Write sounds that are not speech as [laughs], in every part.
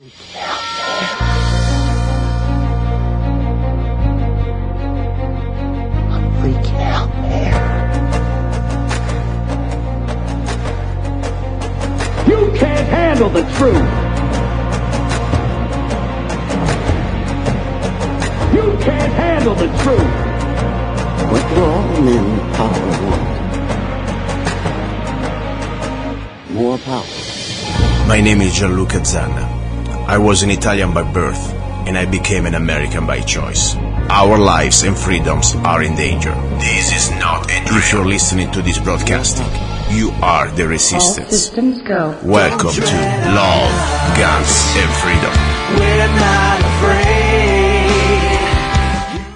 freaking out, man. You can't handle the truth. You can't handle the truth. What do all men power want? More power. My name is Gianluca Zanna. I was an Italian by birth, and I became an American by choice. Our lives and freedoms are in danger. This is not a drill. If you're listening to this broadcasting, you are the All resistance. systems go. Welcome to Love, Guns, and Freedom. We're not afraid.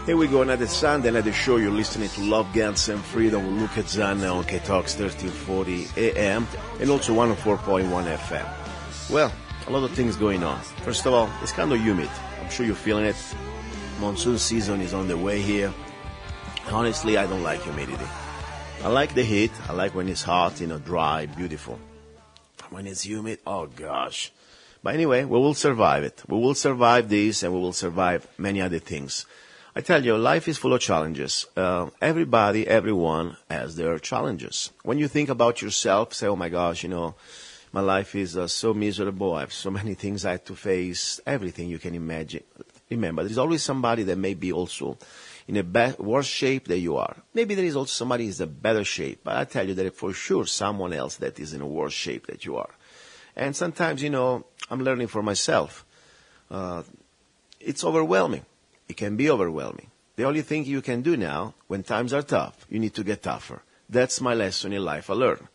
Here we go, another Sunday, another show. You're listening to Love, Guns, and Freedom with Luca Zanna on K-Talks 1340 AM and also 104.1 FM. Well, a lot of things going on. First of all, it's kind of humid. I'm sure you're feeling it. Monsoon season is on the way here. Honestly, I don't like humidity. I like the heat. I like when it's hot, you know, dry, beautiful. When it's humid, oh gosh. But anyway, we will survive it. We will survive this and we will survive many other things. I tell you, life is full of challenges. Uh, everybody, everyone has their challenges. When you think about yourself, say, oh my gosh, you know, my life is uh, so miserable. I have so many [laughs] things I have to face, everything you can imagine. Remember, there's always somebody that may be also in a be- worse shape than you are. Maybe there is also somebody in a better shape, but I tell you that for sure someone else that is in a worse shape that you are. And sometimes, you know, I'm learning for myself. Uh, it's overwhelming. It can be overwhelming. The only thing you can do now, when times are tough, you need to get tougher. That's my lesson in life I learned.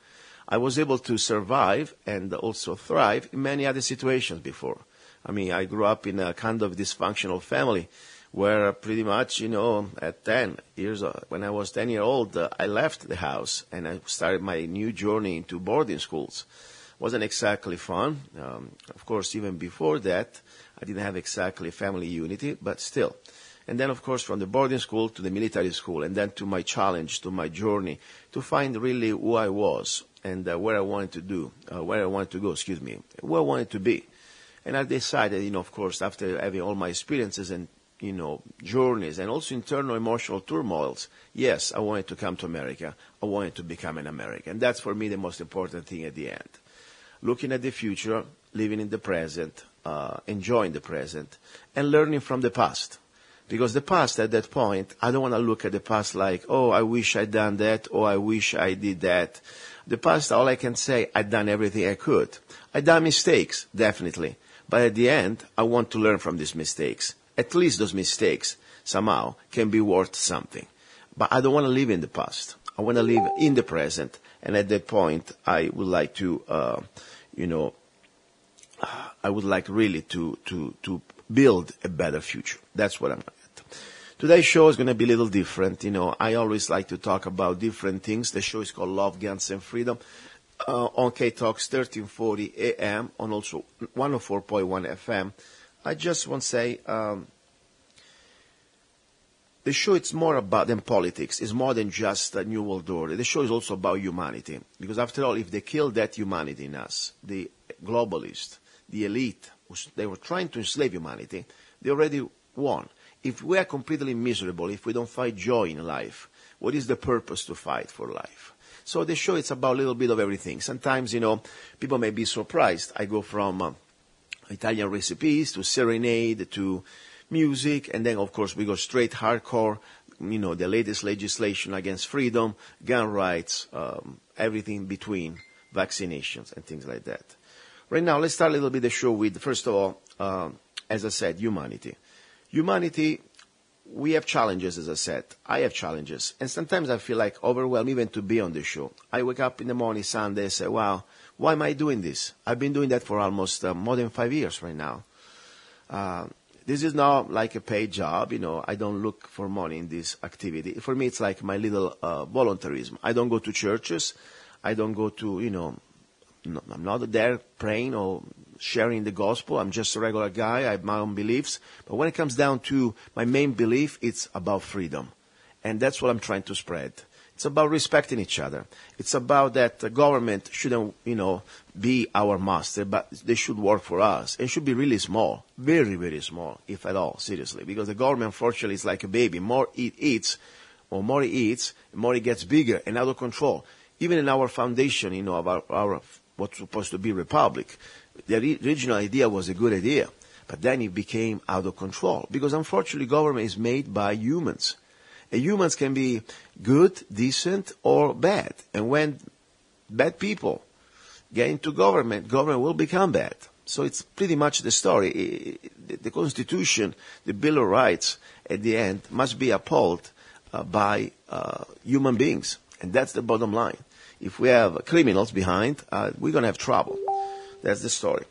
I was able to survive and also thrive in many other situations before. I mean, I grew up in a kind of dysfunctional family where pretty much, you know, at 10 years, old, when I was 10 years old, uh, I left the house and I started my new journey into boarding schools. Wasn't exactly fun. Um, of course, even before that, I didn't have exactly family unity, but still. And then, of course, from the boarding school to the military school, and then to my challenge, to my journey, to find really who I was and uh, where I wanted to do, uh, where I wanted to go, excuse me, where I wanted to be. And I decided, you know, of course, after having all my experiences and, you know, journeys and also internal emotional turmoils, yes, I wanted to come to America. I wanted to become an American. That's for me the most important thing at the end. Looking at the future, living in the present, uh, enjoying the present, and learning from the past. Because the past at that point, I don't want to look at the past like, oh, I wish I'd done that, or I wish I did that. The past, all I can say, I've done everything I could. I've done mistakes, definitely. But at the end, I want to learn from these mistakes. At least those mistakes, somehow, can be worth something. But I don't want to live in the past. I want to live in the present. And at that point, I would like to, uh, you know, I would like really to, to, to build a better future. That's what I'm. Today's show is going to be a little different. You know, I always like to talk about different things. The show is called Love, Guns, and Freedom uh, on K Talks 1340 AM on also 104.1 FM. I just want to say um, the show is more about than politics. It's more than just a new world order. The show is also about humanity. Because after all, if they kill that humanity in us, the globalists, the elite, they were trying to enslave humanity, they already won. If we are completely miserable, if we don't find joy in life, what is the purpose to fight for life? So the show it's about a little bit of everything. Sometimes, you know, people may be surprised. I go from uh, Italian recipes to serenade to music, and then of course we go straight hardcore. You know, the latest legislation against freedom, gun rights, um, everything between, vaccinations and things like that. Right now, let's start a little bit the show with first of all, um, as I said, humanity. Humanity we have challenges, as I said. I have challenges. And sometimes I feel like overwhelmed even to be on the show. I wake up in the morning, Sunday, and say, wow, why am I doing this? I've been doing that for almost uh, more than five years right now. Uh, this is not like a paid job, you know. I don't look for money in this activity. For me, it's like my little uh, voluntarism. I don't go to churches. I don't go to, you know, no, I'm not there praying or sharing the gospel. I'm just a regular guy. I have my own beliefs. But when it comes down to my main belief, it's about freedom. And that's what I'm trying to spread. It's about respecting each other. It's about that the government shouldn't, you know, be our master, but they should work for us. It should be really small, very, very small, if at all, seriously. Because the government, unfortunately, is like a baby. More it eats, or more it eats, more it gets bigger and out of control. Even in our foundation, you know, of our, our what's supposed to be republic, the original idea was a good idea. But then it became out of control. Because unfortunately, government is made by humans. And humans can be good, decent, or bad. And when bad people get into government, government will become bad. So it's pretty much the story. The Constitution, the Bill of Rights, at the end, must be upheld uh, by uh, human beings. And that's the bottom line. If we have criminals behind, uh, we're going to have trouble. That's the story.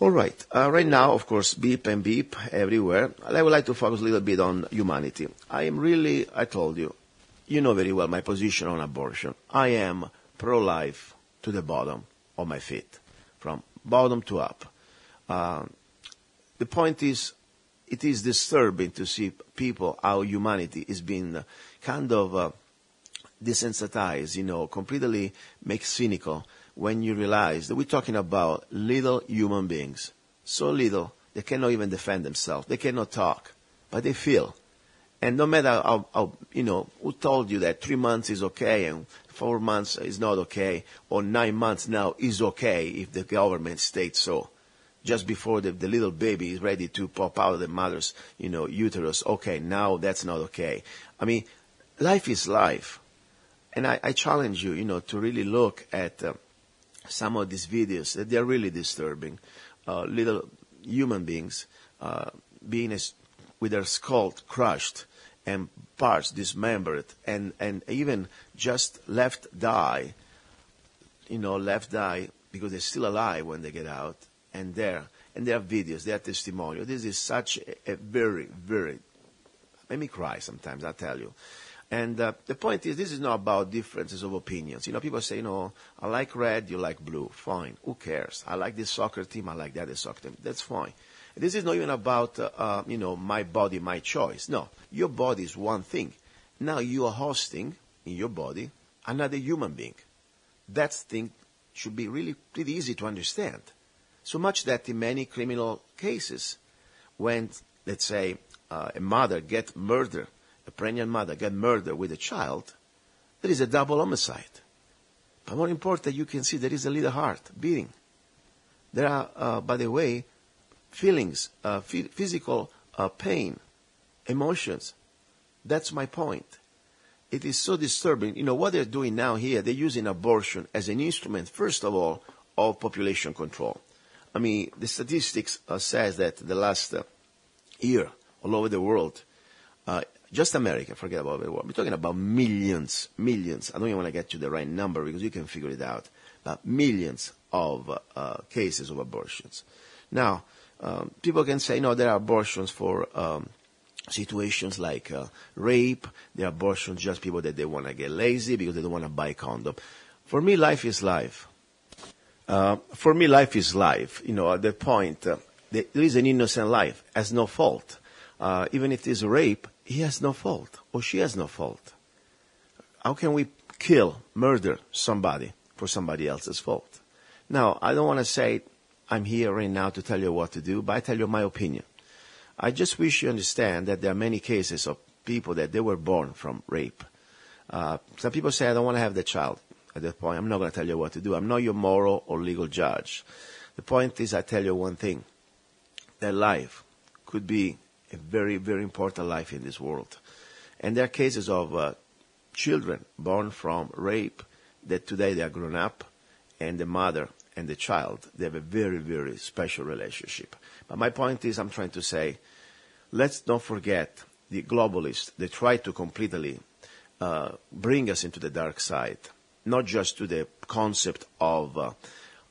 All right. Uh, right now, of course, beep and beep everywhere. I would like to focus a little bit on humanity. I am really, I told you, you know very well my position on abortion. I am pro-life to the bottom of my feet, from bottom to up. Uh, the point is, it is disturbing to see people, how humanity is being kind of uh, desensitized, you know, completely make cynical when you realize that we're talking about little human beings, so little they cannot even defend themselves, they cannot talk, but they feel. And no matter how, how, you know, who told you that three months is okay and four months is not okay, or nine months now is okay if the government states so. Just before the, the little baby is ready to pop out of the mother's, you know, uterus, okay, now that's not okay. I mean, life is life. And I, I challenge you, you know, to really look at uh, some of these videos that they're really disturbing. Uh, little human beings uh, being a, with their skull crushed and parts dismembered and, and even just left die, you know, left die because they're still alive when they get out and there, and there are videos, there are testimonials. This is such a, a very, very, made me cry sometimes, I tell you. And uh, the point is, this is not about differences of opinions. You know, people say, you know, I like red, you like blue. Fine. Who cares? I like this soccer team, I like that soccer team. That's fine. This is not even about, uh, uh, you know, my body, my choice. No. Your body is one thing. Now you are hosting in your body another human being. That thing should be really pretty easy to understand. So much that in many criminal cases, when, let's say, uh, a mother gets murdered a pregnant mother get murdered with a child, there is a double homicide. But more important, you can see there is a little heart beating. There are, uh, by the way, feelings, uh, f- physical uh, pain, emotions. That's my point. It is so disturbing. You know, what they're doing now here, they're using abortion as an instrument, first of all, of population control. I mean, the statistics uh, says that the last uh, year, all over the world, uh, just America, forget about the world. We're talking about millions, millions. I don't even want to get to the right number because you can figure it out. But millions of uh, cases of abortions. Now, um, people can say, no, there are abortions for um, situations like uh, rape. There are abortions just people that they want to get lazy because they don't want to buy condom. For me, life is life. Uh, for me, life is life. You know, at the point, uh, there is an innocent life, has no fault. Uh, even if it is rape, he has no fault or she has no fault. How can we kill, murder somebody for somebody else's fault? Now, I don't want to say I'm here right now to tell you what to do, but I tell you my opinion. I just wish you understand that there are many cases of people that they were born from rape. Uh, some people say, I don't want to have the child. At that point, I'm not going to tell you what to do. I'm not your moral or legal judge. The point is, I tell you one thing. That life could be a very, very important life in this world. And there are cases of uh, children born from rape that today they are grown up, and the mother and the child, they have a very, very special relationship. But my point is, I'm trying to say, let's not forget the globalists. They try to completely uh, bring us into the dark side, not just to the concept of uh,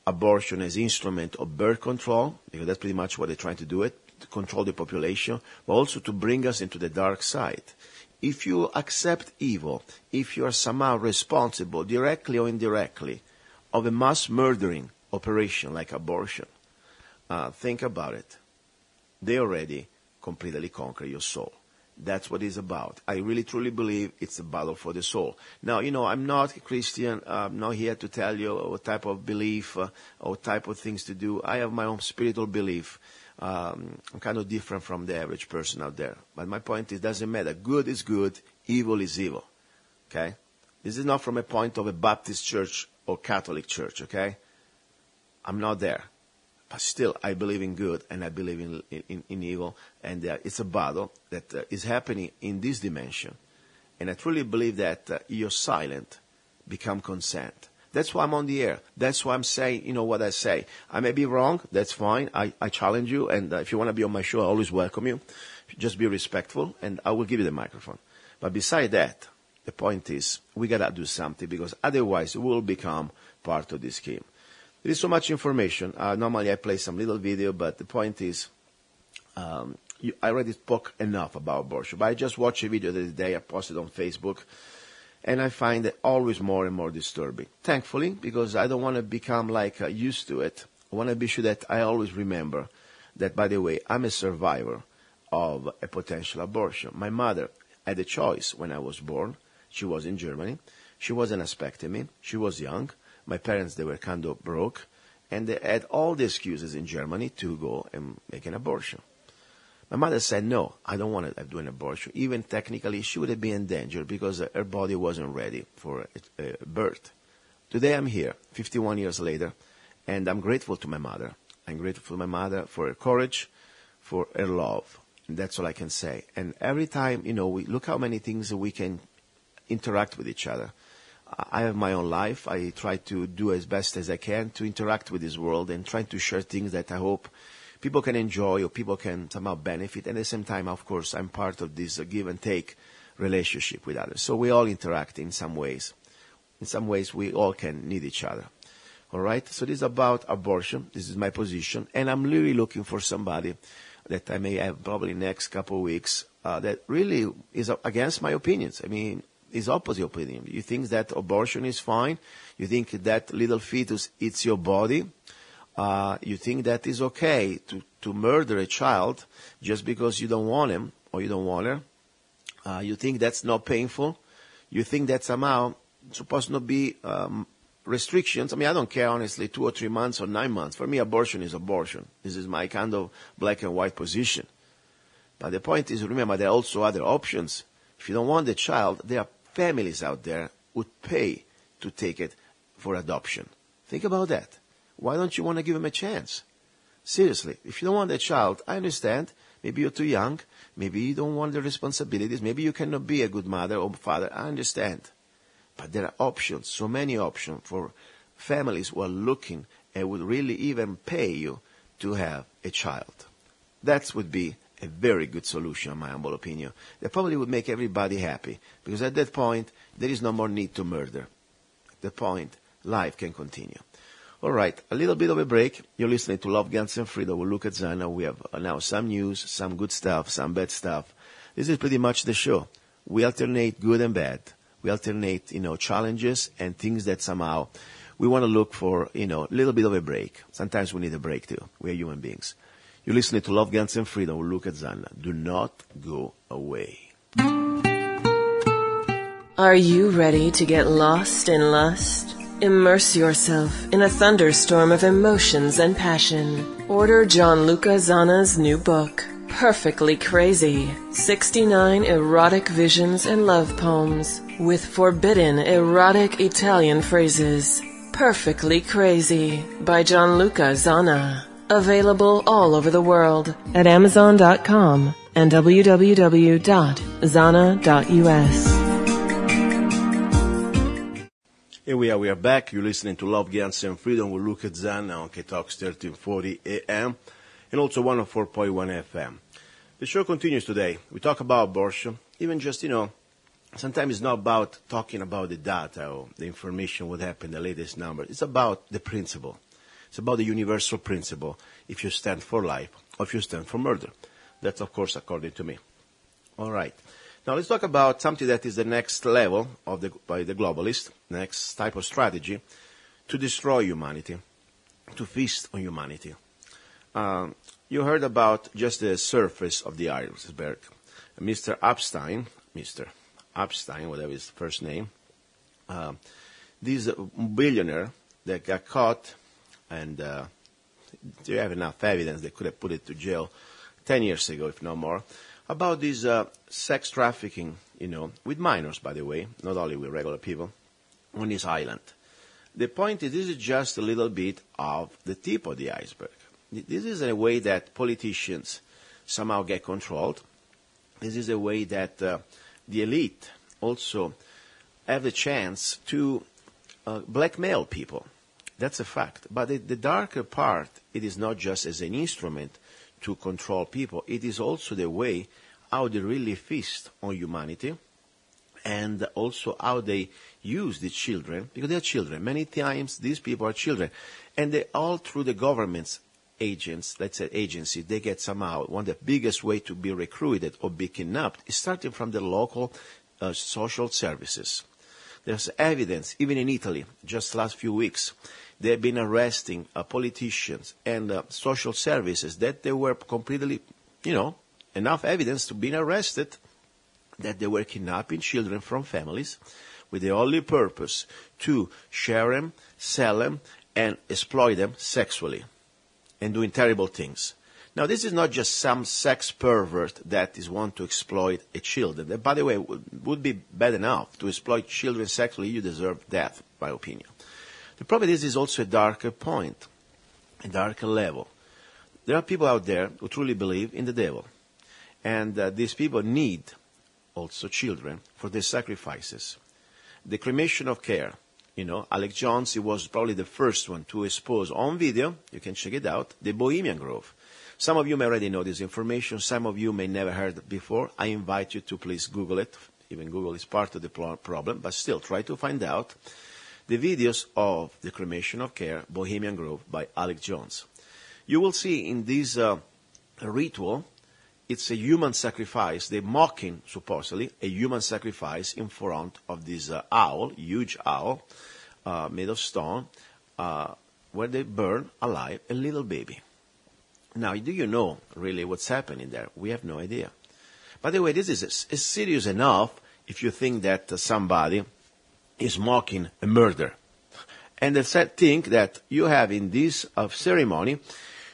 abortion as instrument of birth control, because that's pretty much what they're trying to do it, to control the population, but also to bring us into the dark side. If you accept evil, if you are somehow responsible, directly or indirectly, of a mass murdering operation like abortion, uh, think about it. They already completely conquer your soul. That's what it's about. I really truly believe it's a battle for the soul. Now, you know, I'm not a Christian. I'm not here to tell you what type of belief uh, or type of things to do. I have my own spiritual belief. Um, I'm kind of different from the average person out there. But my point is, it doesn't matter. Good is good. Evil is evil. Okay? This is not from a point of a Baptist church or Catholic church. Okay? I'm not there. But still, I believe in good and I believe in, in, in evil. And uh, it's a battle that uh, is happening in this dimension. And I truly believe that uh, you're silent, become consent. That's why I'm on the air. That's why I'm saying, you know, what I say. I may be wrong. That's fine. I, I challenge you. And uh, if you want to be on my show, I always welcome you. Just be respectful and I will give you the microphone. But beside that, the point is we got to do something because otherwise we will become part of this scheme. There is so much information. Uh, normally I play some little video, but the point is, um, you, I already spoke enough about abortion. But I just watched a video the other day I posted on Facebook, and I find it always more and more disturbing. Thankfully, because I don't want to become like uh, used to it. I want to be sure that I always remember that, by the way, I'm a survivor of a potential abortion. My mother had a choice when I was born. She was in Germany. She wasn't expecting me. She was young. My parents, they were kind of broke, and they had all the excuses in Germany to go and make an abortion. My mother said, no, I don't want to do an abortion. Even technically, she would have been in danger because her body wasn't ready for birth. Today I'm here, 51 years later, and I'm grateful to my mother. I'm grateful to my mother for her courage, for her love. And that's all I can say. And every time, you know, we look how many things we can interact with each other. I have my own life. I try to do as best as I can to interact with this world and try to share things that I hope people can enjoy or people can somehow benefit. And at the same time, of course, I'm part of this uh, give and take relationship with others. So we all interact in some ways. In some ways, we all can need each other. All right. So this is about abortion. This is my position, and I'm really looking for somebody that I may have probably next couple of weeks uh, that really is against my opinions. I mean, is opposite opinion. You think that abortion is fine. You think that little fetus eats your body. Uh, you think that is okay to, to murder a child just because you don't want him or you don't want her. Uh, you think that's not painful. You think that somehow supposed not be um, restrictions. I mean, I don't care honestly, two or three months or nine months. For me, abortion is abortion. This is my kind of black and white position. But the point is, remember, there are also other options. If you don't want the child, there are families out there would pay to take it for adoption. Think about that. Why don't you want to give him a chance? Seriously, if you don't want a child, I understand. Maybe you're too young. Maybe you don't want the responsibilities. Maybe you cannot be a good mother or father. I understand. But there are options, so many options for families who are looking and would really even pay you to have a child. That would be a very good solution, in my humble opinion. That probably would make everybody happy because at that point there is no more need to murder. At that point, life can continue. All right, a little bit of a break. You're listening to Love, Guns, and Freedom. We'll Luca Zanna. We have now some news, some good stuff, some bad stuff. This is pretty much the show. We alternate good and bad. We alternate, you know, challenges and things that somehow we want to look for, you know, a little bit of a break. Sometimes we need a break too. We're human beings. You're listening to Love, Guns, and Freedom We Luca Zanna. Do not go away. Are you ready to get lost in lust? Immerse yourself in a thunderstorm of emotions and passion. Order Gianluca Zanna's new book, Perfectly Crazy 69 Erotic Visions and Love Poems, with forbidden erotic Italian phrases. Perfectly Crazy by Gianluca Zana. Available all over the world at Amazon.com and www.zana.us. Here we are, we are back. You're listening to Love, Guns, and Freedom with Luca Zanna on K-Talks 1340 AM and also 104.1 FM. The show continues today. We talk about abortion, even just, you know, sometimes it's not about talking about the data or the information, what happened, the latest number. It's about the principle. It's about the universal principle if you stand for life or if you stand for murder. That's, of course, according to me. All right. Now let's talk about something that is the next level of the, by the globalist, next type of strategy to destroy humanity, to feast on humanity. Um, you heard about just the surface of the iceberg. Mr. Epstein, Mr. Epstein, whatever his first name, uh, this billionaire that got caught and uh, they have enough evidence they could have put it to jail 10 years ago, if no more, about this uh, sex trafficking, you know, with minors, by the way, not only with regular people, on this island. The point is, this is just a little bit of the tip of the iceberg. This is a way that politicians somehow get controlled. This is a way that uh, the elite also have the chance to uh, blackmail people. That's a fact. But the, the darker part, it is not just as an instrument to control people. It is also the way how they really feast on humanity and also how they use the children, because they are children. Many times these people are children. And they all through the government's agents, let's say agencies, they get somehow, one of the biggest way to be recruited or be kidnapped is starting from the local uh, social services. There's evidence, even in Italy, just last few weeks, they've been arresting uh, politicians and uh, social services that they were completely, you know, enough evidence to be arrested that they were kidnapping children from families with the only purpose to share them, sell them, and exploit them sexually and doing terrible things. Now, this is not just some sex pervert that is want to exploit a child. By the way, would be bad enough to exploit children sexually. You deserve death, my opinion. The problem is, is also a darker point, a darker level. There are people out there who truly believe in the devil, and uh, these people need also children for their sacrifices. The cremation of care, you know, Alex Jones, he was probably the first one to expose on video, you can check it out, the Bohemian Grove. Some of you may already know this information, some of you may never heard before. I invite you to please Google it. Even Google is part of the problem, but still try to find out the videos of the cremation of care, Bohemian Grove by Alex Jones. You will see in this uh, ritual, it's a human sacrifice. They're mocking, supposedly, a human sacrifice in front of this uh, owl, huge owl, uh, made of stone, uh, where they burn alive a little baby. Now, do you know really what's happening there? We have no idea. By the way, this is, is serious enough if you think that uh, somebody is mocking a murder. And the sad thing that you have in this uh, ceremony,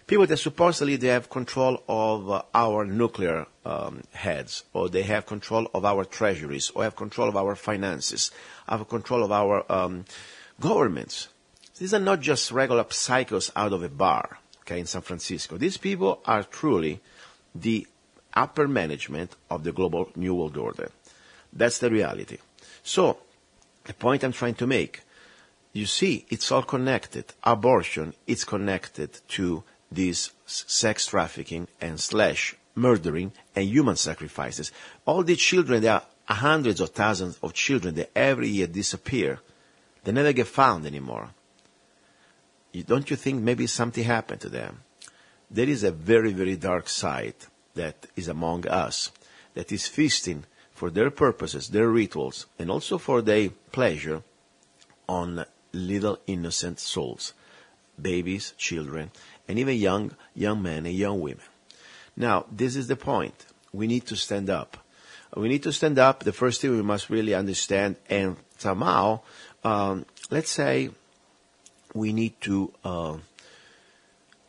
people that supposedly they have control of uh, our nuclear um, heads, or they have control of our treasuries, or have control of our finances, have control of our um, governments. These are not just regular psychos out of a bar okay, in San Francisco. These people are truly the upper management of the global New World Order. That's the reality. So, the point I'm trying to make, you see, it's all connected. Abortion is connected to this sex trafficking and slash murdering and human sacrifices. All the children, there are hundreds of thousands of children that every year disappear. They never get found anymore don't you think maybe something happened to them? There is a very, very dark side that is among us, that is feasting for their purposes, their rituals, and also for their pleasure on little innocent souls, babies, children, and even young, young men and young women. Now, this is the point. We need to stand up. We need to stand up. The first thing we must really understand and somehow, um, let's say, we need to uh,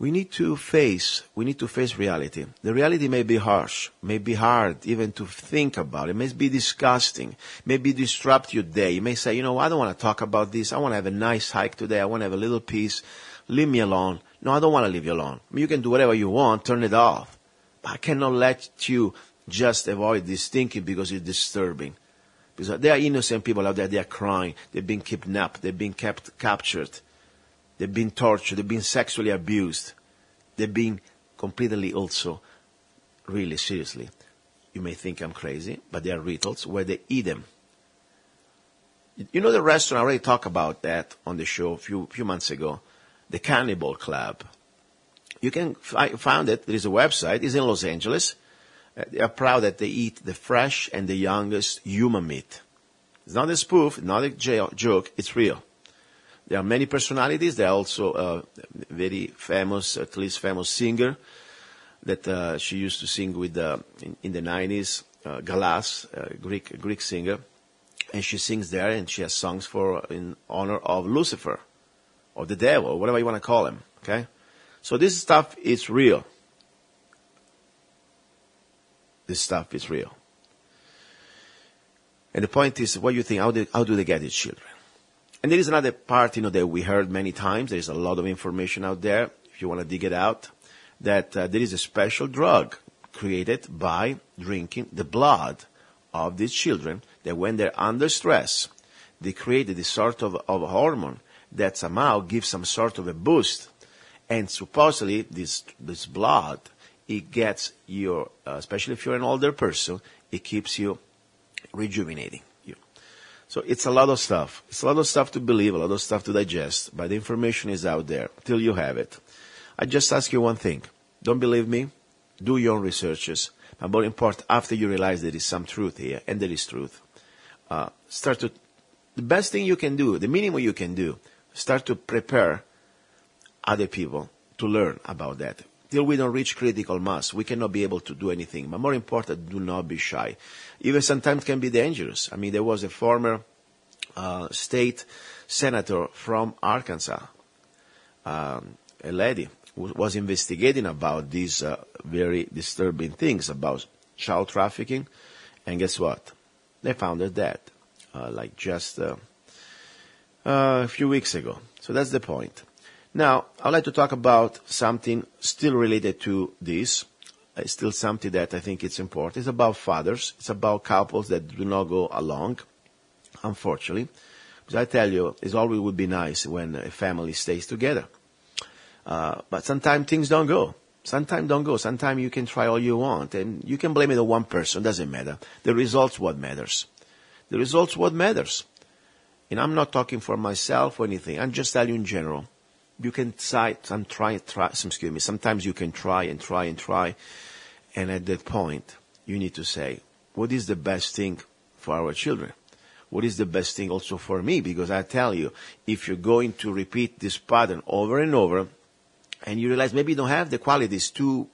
we need to face we need to face reality. The reality may be harsh, may be hard even to think about. It may be disgusting, may be disrupt your day. You may say, you know, I don't want to talk about this. I want to have a nice hike today. I want to have a little peace. Leave me alone. No, I don't want to leave you alone. You can do whatever you want, turn it off. But I cannot let you just avoid this thinking because it's disturbing. Because there are innocent people out there, they are crying, they've been kidnapped, they've been kept captured They've been tortured. They've been sexually abused. They've been completely also, really seriously. You may think I'm crazy, but they are rituals where they eat them. You know the restaurant, I already talked about that on the show a few, few months ago. The Cannibal Club. You can find it. There is a website. It's in Los Angeles. Uh, they are proud that they eat the fresh and the youngest human meat. It's not a spoof, not a joke. It's real. There are many personalities. There are also a very famous, at least famous singer that uh, she used to sing with uh, in, in, the 90s. uh, Galas, Greek Greek singer, and she sings there, and she has songs for in honor of Lucifer, or the devil, whatever you want to call him. Okay, so this stuff is real. This stuff is real. And the point is, what do you think? How do, how do they get these children? And there is another part, you know, that we heard many times. There's a lot of information out there, if you want to dig it out, that uh, there is a special drug created by drinking the blood of these children that when they're under stress, they create this sort of, of hormone that somehow gives some sort of a boost. And supposedly this, this blood, it gets your, uh, especially if you're an older person, it keeps you rejuvenating. So it's a lot of stuff. It's a lot of stuff to believe, a lot of stuff to digest, but the information is out there till you have it. I just ask you one thing. Don't believe me? Do your own researches. But more important, after you realize there is some truth here, and there is truth, uh, start to, the best thing you can do, the minimum you can do, start to prepare other people to learn about that. Till we don't reach critical mass, we cannot be able to do anything. But more important, do not be shy. Even sometimes can be dangerous. I mean, there was a former uh, state senator from Arkansas, um, a lady who was investigating about these uh, very disturbing things about child trafficking, and guess what? They found her dead, uh, like just uh, uh, a few weeks ago. So that's the point. Now, I'd like to talk about something still related to this. It's still something that I think it's important. It's about fathers. It's about couples that do not go along, unfortunately. Because I tell you, it always would be nice when a family stays together. Uh, but sometimes things don't go. Sometimes don't go. Sometimes you can try all you want, and you can blame it on one person. Doesn't matter. The results what matters. The results what matters. And I'm not talking for myself or anything. I'm just telling you in general. You can try, some try, try, excuse me. Sometimes you can try and try and try, and at that point, you need to say, what is the best thing for our children? What is the best thing also for me? Because I tell you, if you're going to repeat this pattern over and over, and you realize maybe you don't have the qualities to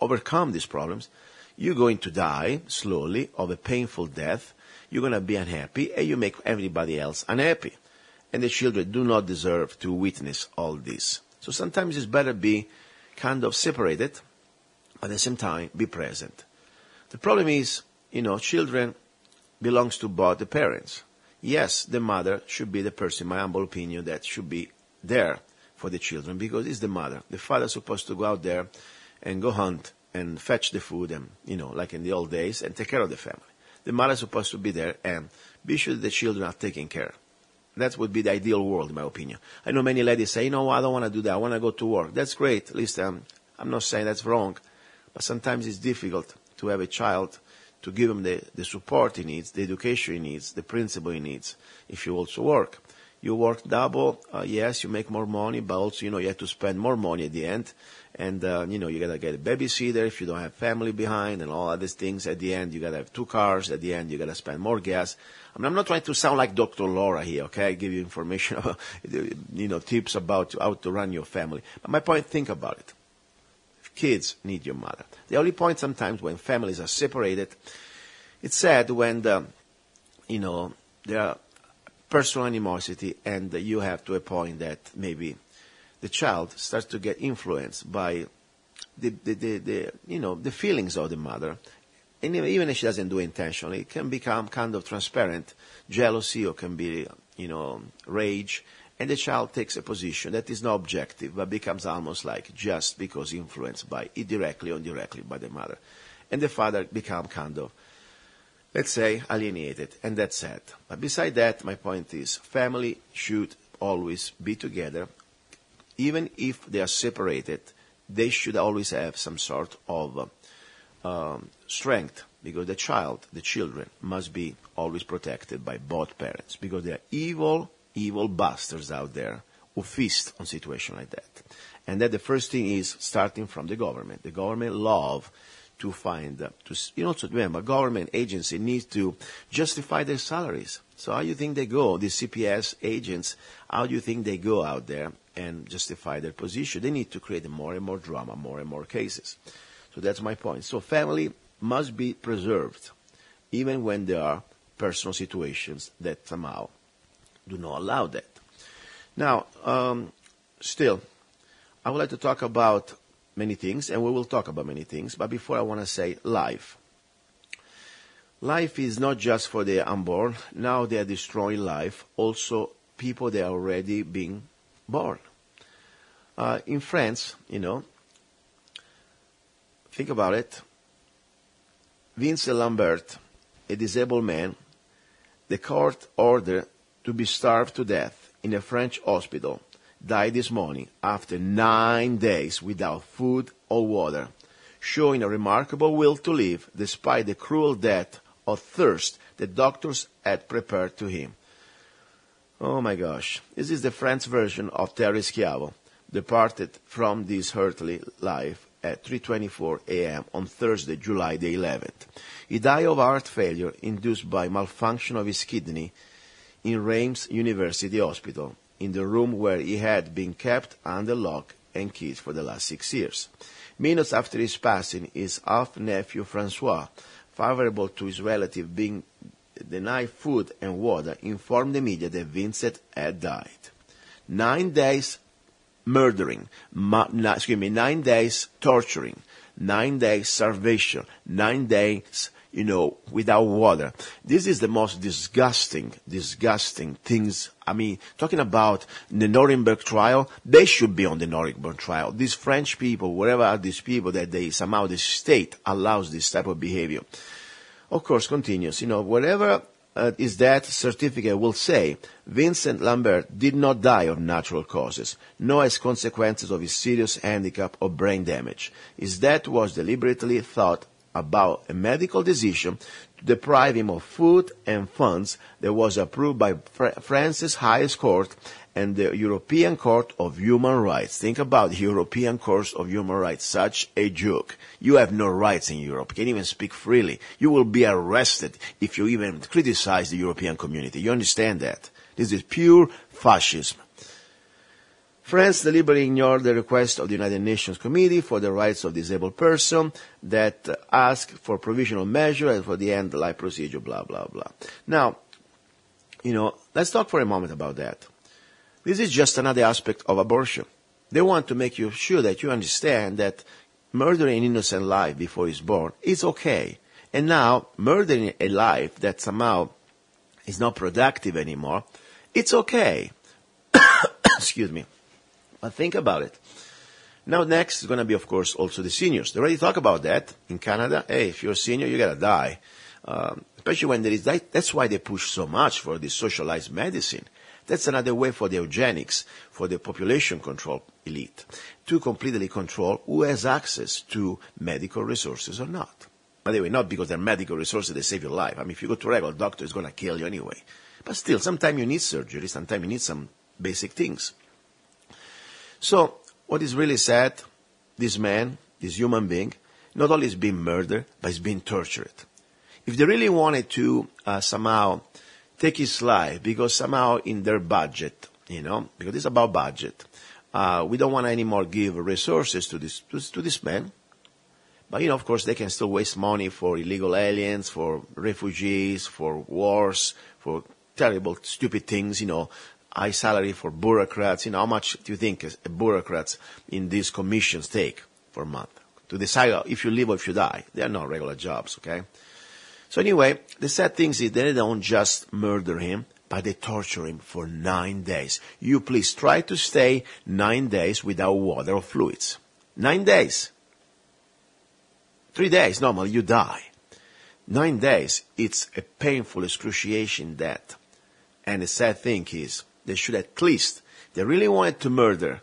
overcome these problems, you're going to die slowly of a painful death. You're going to be unhappy and you make everybody else unhappy. And the children do not deserve to witness all this. So sometimes it's better be kind of separated, but at the same time be present. The problem is, you know, children belongs to both the parents. Yes, the mother should be the person, my humble opinion, that should be there for the children because it's the mother. The father is supposed to go out there and go hunt and fetch the food and, you know, like in the old days and take care of the family. The mother is supposed to be there and be sure that the children are taken care. That would be the ideal world, in my opinion. I know many ladies say, you know, I don't want to do that. I want to go to work. That's great. At least um, I'm not saying that's wrong. But sometimes it's difficult to have a child to give him the, the support he needs, the education he needs, the principle he needs, if you also work you work double. Uh, yes, you make more money, but also, you know, you have to spend more money at the end. And, uh, you know, you gotta get a babysitter if you don't have family behind and all other things. At the end, you gotta have two cars. At the end, you gotta spend more gas. I mean, I'm not trying to sound like Dr. Laura here, okay? I give you information, [laughs] you know, tips about how to run your family. But my point, think about it. Kids need your mother. The only point sometimes when families are separated, it's sad when the, you know, there are personal animosity, and you have to a point that maybe the child starts to get influenced by the, the, the, the you know the feelings of the mother, and even if she doesn't do it intentionally, it can become kind of transparent jealousy or can be you know rage, and the child takes a position that is not objective but becomes almost like just because influenced by it directly or indirectly by the mother, and the father become kind of let's say, alienated, and that's sad. But beside that, my point is, family should always be together. Even if they are separated, they should always have some sort of um, strength because the child, the children, must be always protected by both parents because there are evil, evil bastards out there who feast on situations like that. And that the first thing is starting from the government. The government love to find, to, you know, to remember, government agency needs to justify their salaries. So how do you think they go, these CPS agents, how do you think they go out there and justify their position? They need to create more and more drama, more and more cases. So that's my point. So family must be preserved. even when there are personal situations that somehow do not allow that. Now, um, still, I would like to talk about many things, and we will talk about many things, but before I want to say life. Life is not just for the unborn. Now they are destroying life. Also, people that are already being born. Uh, in France, you know, think about it. Vincent Lambert, a disabled man, the court ordered to be starved to death in a French hospital, died this morning after nine days without food or water, showing a remarkable will to live despite the cruel death of thirst the doctors had prepared to him. Oh my gosh, this is the French version of Terri Schiavo, departed from this earthly life at 3.24 a.m. on Thursday, July the 11th. He died of heart failure induced by malfunction of his kidney in Reims University Hospital, in the room where he had been kept under lock and keys for the last six years. Minutes after his passing, his half-nephew Francois, favorable to his relative being denied food and water, informed the media that Vincent had died. Nine days murdering, ma- excuse me, nine days torturing, nine days starvation, nine days, you know, without water. This is the most disgusting, disgusting things. I mean, talking about the Nuremberg trial, they should be on the Nuremberg trial. These French people, wherever are these people that they somehow the state allows this type of behavior. Of course, continues, you know, whatever uh, is that certificate will say Vincent Lambert did not die of natural causes, nor as consequences of his serious handicap or brain damage. His death was deliberately thought about a medical decision to deprive him of food and funds that was approved by France's highest court and the European Court of Human Rights. Think about the European Court of Human Rights, such a joke. You have no rights in Europe. You can't even speak freely. You will be arrested if you even criticize the European community. You understand that? This is pure fascism. France deliberately ignored the request of the United Nations Committee for the Rights of Disabled Persons that asked for provisional measure and for the end life procedure, blah, blah, blah. Now, you know, let's talk for a moment about that. This is just another aspect of abortion. They want to make you sure that you understand that murdering an innocent life before it's born is okay. And now, murdering a life that somehow is not productive anymore, it's okay. [coughs] Excuse me. But think about it. Now next is going to be, of course, also the seniors. They already talk about that in Canada. Hey, if you're a senior, you gotta die. Um, especially when there is that. That's why they push so much for this socialized medicine. That's another way for the eugenics, for the population control elite, to completely control who has access to medical resources or not. By the way, not because they're medical resources that save your life. I mean, if you go to a regular doctor, it's going to kill you anyway. But still, sometimes you need surgery, sometimes you need some basic things. So, what is really sad, this man, this human being, not only is being murdered, but is being tortured. If they really wanted to uh, somehow take his life because somehow in their budget, you know, because it's about budget, uh, we don't want to anymore give resources to this to, to this man. But you know, of course, they can still waste money for illegal aliens, for refugees, for wars, for terrible, stupid things. You know, high salary for bureaucrats. You know, how much do you think bureaucrats in these commissions take for a month to decide oh, if you live or if you die? They are not regular jobs, okay? So anyway, the sad thing is they don't just murder him, but they torture him for nine days. You please try to stay nine days without water or fluids. Nine days. Three days, normally you die. Nine days, it's a painful, excruciation death. And the sad thing is, they should at least, they really wanted to murder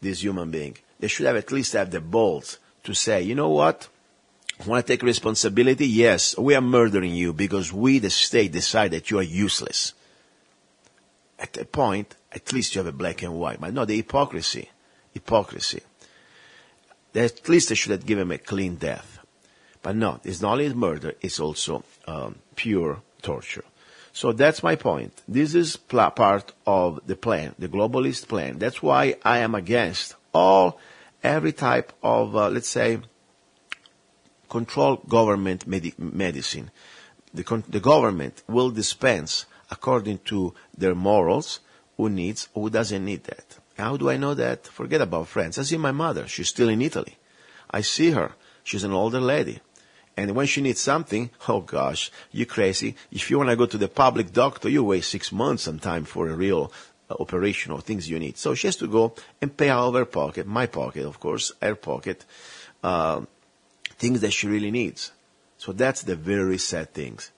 this human being. They should have at least have the balls to say, you know what? Want to take responsibility? Yes, we are murdering you because we, the state, decide that you are useless. At that point, at least you have a black and white. But no, the hypocrisy, hypocrisy. At least they should have given him a clean death. But no, it's not only murder, it's also um, pure torture. So that's my point. This is pl- part of the plan, the globalist plan. That's why I am against all, every type of, uh, let's say, control government medi- medicine. the, con- the government will dispense according to their morals who needs who doesn't need that. How do I know that? Forget about friends. I see my mother. She's still in Italy. I see her. She's an older lady. And when she needs something, oh gosh, you crazy. If you want to go to the public doctor, you wait six months sometime for a real uh, operation or things you need. So she has to go and pay out of her pocket, my pocket, of course, her pocket, uh, things that she really needs. So that's the very sad things.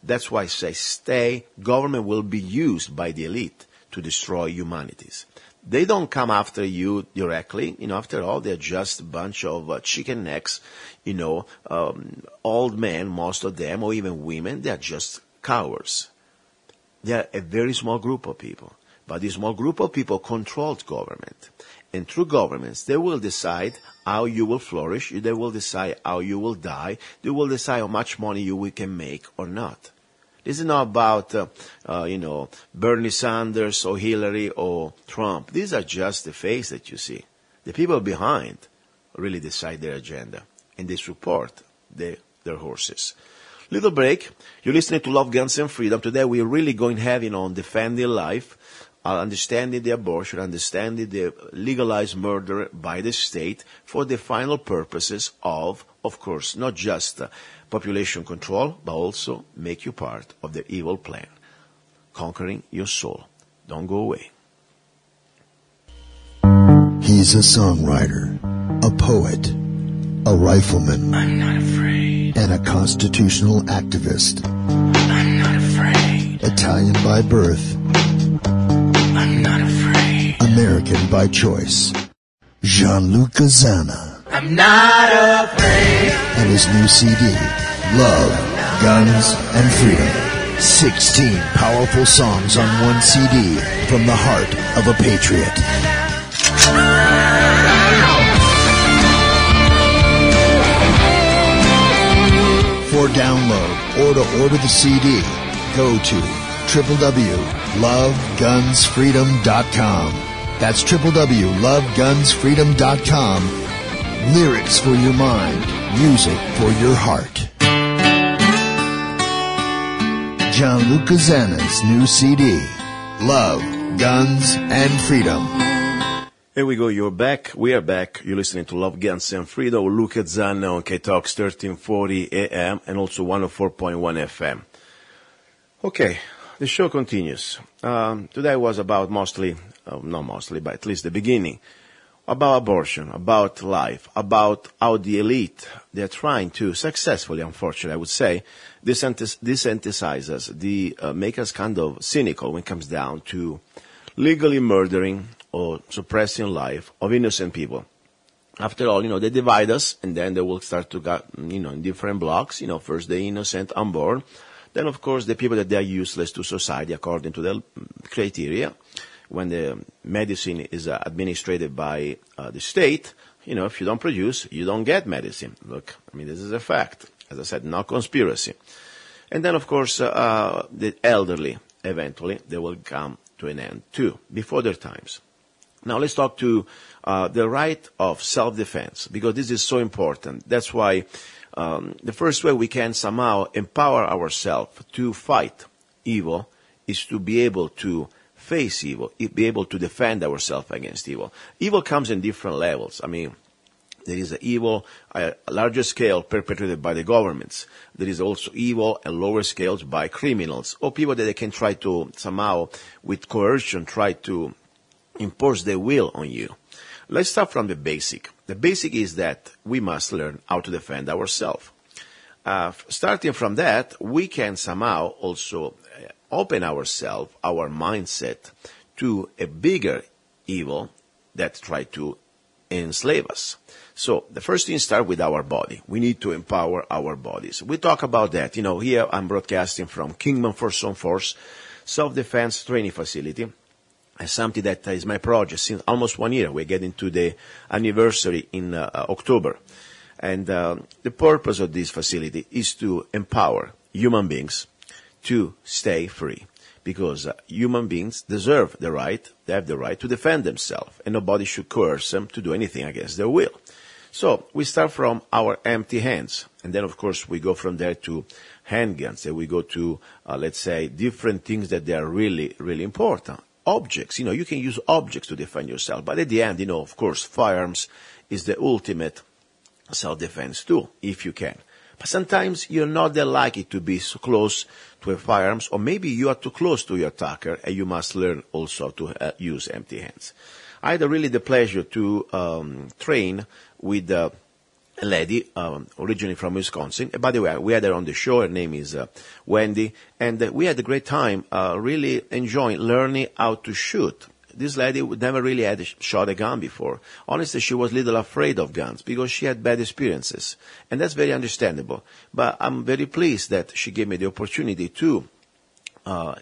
That's why I say stay. Government will be used by the elite to destroy humanities. They don't come after you directly. You know, after all, they're just a bunch of uh, chicken necks, you know, um, old men, most of them, or even women. They're just cowards. They're a very small group of people. But this small group of people controls government. And through governments, they will decide how you will flourish. They will decide how you will die. They will decide how much money you can make or not. This is not about, uh, uh, you know, Bernie Sanders or Hillary or Trump. These are just the face that you see. The people behind really decide their agenda and they support the, their horses. Little break. You're listening to Love, Guns, and Freedom. Today we're really going heavy on defending life, uh, understanding the abortion, understanding the legalized murder by the state for the final purposes of, of course, not just uh, population control, but also make you part of the evil plan, conquering your soul. Don't go away. He's a songwriter, a poet, a rifleman, I'm not afraid. and a constitutional activist. I'm not afraid. Italian by birth, I'm not afraid. American by choice. Gianluca Zanna I'm not afraid. and his new CD, Love, Guns, and Freedom. 16 powerful songs on one CD from the heart of a patriot. For download or to order the CD, go to www.lovegunsfreedom.com. That's www.lovegunsfreedom.com. Lyrics for your mind, music for your heart. Gianluca Zanna's new CD, Love, Guns, and Freedom. Here we go. You're back. We are back. You're listening to Love, Guns, and Freedom. At Zanna on K-Talks 1340 AM and also 104.1 FM. Okay. The show continues. Um, today was about mostly, uh, not mostly, but at least the beginning, about abortion, about life, about how the elite, they're trying to successfully, unfortunately, I would say, desensitize us, the, uh, make us kind of cynical when it comes down to legally murdering or suppressing life of innocent people. After all, you know, they divide us and then they will start to get, you know, in different blocks, you know, first the innocent unborn, then of course the people that they are useless to society according to their criteria. When the medicine is uh, administered by uh, the state, you know, if you don't produce, you don't get medicine. Look, I mean, this is a fact. As I said, no conspiracy. And then, of course, uh, uh, the elderly, eventually, they will come to an end too, before their times. Now let's talk to uh, the right of self-defense, because this is so important. That's why um, the first way we can somehow empower ourselves to fight evil is to be able to face evil, be able to defend ourselves against evil. Evil comes in different levels. I mean, there is evil at a larger scale perpetrated by the governments. There is also evil at lower scales by criminals or people that they can try to somehow, with coercion, try to impose their will on you. Let's start from the basic. The basic is that we must learn how to defend ourselves. Uh, starting from that, we can somehow also open ourselves, our mindset, to a bigger evil that try to enslave us. So the first thing start with our body. We need to empower our bodies. We talk about that. You know, here I'm broadcasting from Kingman Force on Force Self-Defense Training Facility. It's something that is my project since almost one year. We're getting to the anniversary in uh, October. And uh, the purpose of this facility is to empower human beings to stay free because uh, human beings deserve the right, they have the right to defend themselves, and nobody should coerce them to do anything against their will. So we start from our empty hands, and then of course we go from there to handguns, and we go to, uh, let's say, different things that they are really, really important. Objects, you know, you can use objects to defend yourself, but at the end, you know, of course, firearms is the ultimate self-defense tool, if you can. But sometimes you're not that lucky to be so close to a firearms, or maybe you are too close to your attacker, and you must learn also to uh, use empty hands. I had really the pleasure to um, train with uh, a lady um, originally from Wisconsin. And by the way, we had her on the show. Her name is uh, Wendy, and uh, we had a great time, uh, really enjoying learning how to shoot. This lady never really had shot a gun before. Honestly, she was a little afraid of guns because she had bad experiences, and that's very understandable. But I'm very pleased that she gave me the opportunity to uh,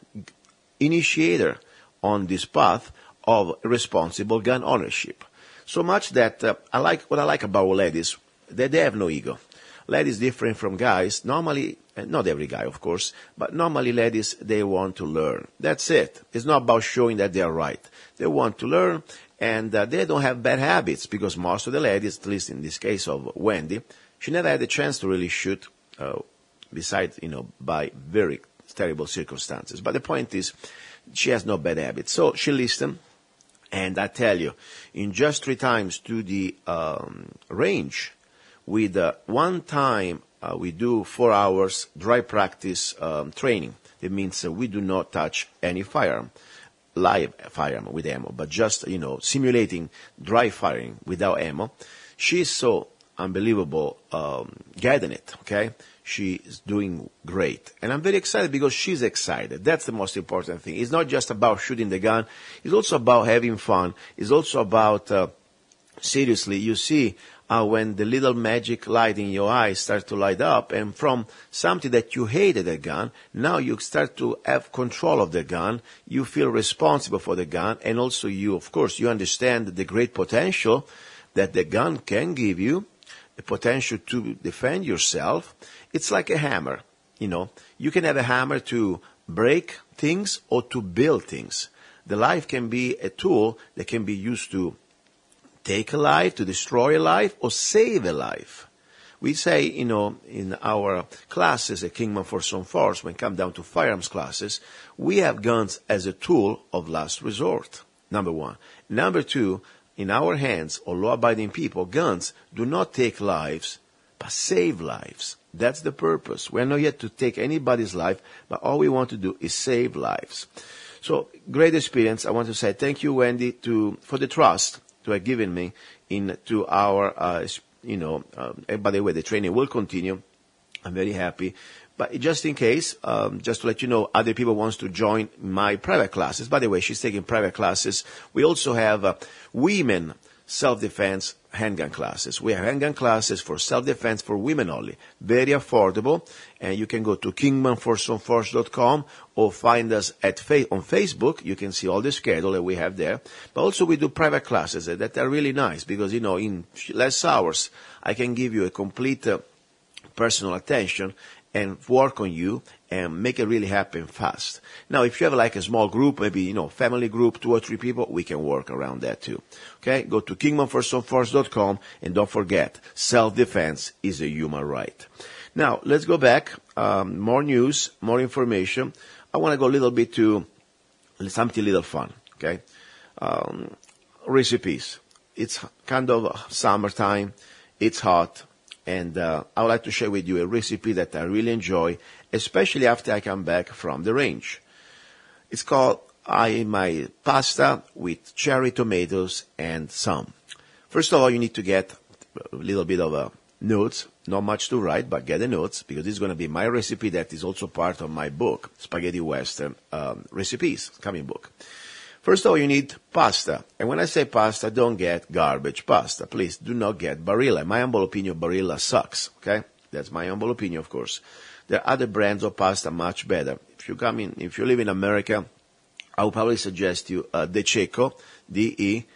initiate her on this path of responsible gun ownership. So much that uh, I like what I like about ladies that they have no ego. Ladies different from guys. Normally, uh, not every guy, of course, but normally ladies they want to learn. That's it. It's not about showing that they are right. They want to learn, and uh, they don't have bad habits because most of the ladies, at least in this case of Wendy, she never had a chance to really shoot. Uh, besides, you know, by very terrible circumstances. But the point is, she has no bad habits. So she listened, and I tell you, in just three times to the um, range, with uh, one time uh, we do four hours dry practice um, training. It means uh, we do not touch any firearm, live firearm with ammo, but just you know simulating dry firing without ammo. She's so unbelievable um, getting it. Okay, she is doing great, and I'm very excited because she's excited. That's the most important thing. It's not just about shooting the gun. It's also about having fun. It's also about uh, seriously. You see uh, when the little magic light in your eyes starts to light up and from something that you hated a gun, now you start to have control of the gun, you feel responsible for the gun, and also you, of course, you understand the great potential that the gun can give you, the potential to defend yourself. It's like a hammer, you know. You can have a hammer to break things or to build things. The life can be a tool that can be used to take a life, to destroy a life, or save a life. We say, you know, in our classes at Kingman Force on Force, when it comes down to firearms classes, we have guns as a tool of last resort. Number one. Number two, in our hands, or law-abiding people, guns do not take lives, but save lives. That's the purpose. We're not yet to take anybody's life, but all we want to do is save lives. So, great experience. I want to say thank you, Wendy, to, for the trust to have given me into our, uh, you know, uh, by the way, the training will continue. I'm very happy. But just in case, um, just to let you know, other people wants to join my private classes. By the way, she's taking private classes. We also have uh, women self-defense handgun classes. We have handgun classes for self-defense for women only. Very affordable. And you can go to kingmanforceonforce.com or find us at fa- on Facebook. You can see all the schedule that we have there. But also we do private classes that are really nice because, you know, in less hours, I can give you a complete uh, personal attention and work on you and make it really happen fast. Now, if you have like a small group, maybe, you know, family group, two or three people, we can work around that too. Okay? Go to kingmanforceonforce.com and don't forget, self-defense is a human right. Now, let's go back. Um, more news, more information. I want to go a little bit to something a little fun. Okay? Um, recipes. It's kind of summertime. It's hot and uh, I would like to share with you a recipe that I really enjoy, especially after I come back from the range. It's called I my pasta with cherry tomatoes and some. First of all, you need to get a little bit of a notes, not much to write, but get the notes because this is going to be my recipe that is also part of my book, Spaghetti Western um, Recipes, coming book. First of all, you need pasta. And when I say pasta, don't get garbage pasta. Please do not get Barilla. In my humble opinion, Barilla sucks. Okay? That's my humble opinion, of course. There are other brands of pasta much better. If you come in, if you live in America, I would probably suggest you uh, DeCecco, D-E-C-E-C-C-O.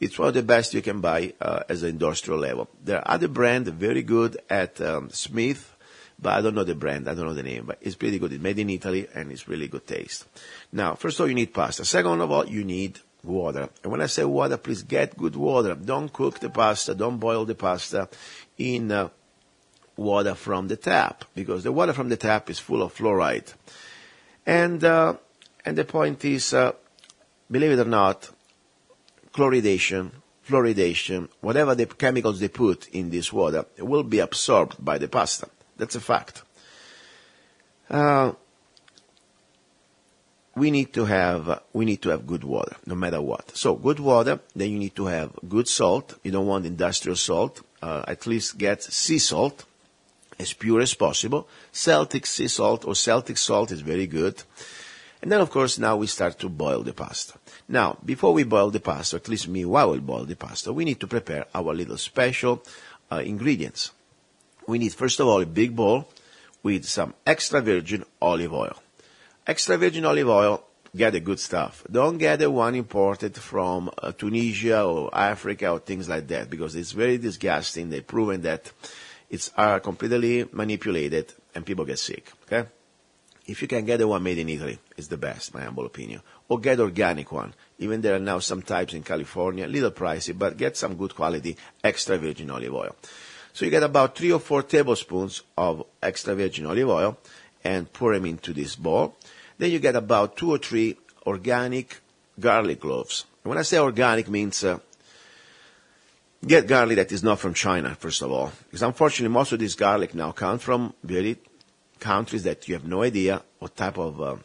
It's one of the best you can buy uh, as an industrial level. There are other brands very good at um, Smith, but I don't know the brand, I don't know the name, but it's pretty good. It's made in Italy and it's really good taste. Now, first of all, you need pasta. Second of all, you need water. And when I say water, please get good water. Don't cook the pasta, don't boil the pasta in uh, water from the tap because the water from the tap is full of fluoride. And, uh, and the point is, uh, believe it or not, chloridation, fluoridation, whatever the chemicals they put in this water will be absorbed by the pasta. That's a fact. Uh, we need to have we need to have good water no matter what. So good water, then you need to have good salt. You don't want industrial salt. Uh, at least get sea salt as pure as possible. Celtic sea salt or Celtic salt is very good. And then of course now we start to boil the pasta. Now, before we boil the pasta, at least me while we boil the pasta, we need to prepare our little special uh, ingredients. We need first of all a big bowl with some extra virgin olive oil. Extra virgin olive oil, get the good stuff. Don't get the one imported from uh, Tunisia or Africa or things like that because it's very disgusting. They've proven that it's uh, completely manipulated and people get sick. Okay? If you can get the one made in Italy, it's the best, my humble opinion. Or get organic one. Even there are now some types in California, a little pricey, but get some good quality extra virgin olive oil. So you get about three or four tablespoons of extra virgin olive oil and pour them into this bowl. Then you get about two or three organic garlic cloves. When I say organic means uh, get garlic that is not from China, first of all. Because unfortunately most of this garlic now comes from very countries that you have no idea what type of uh,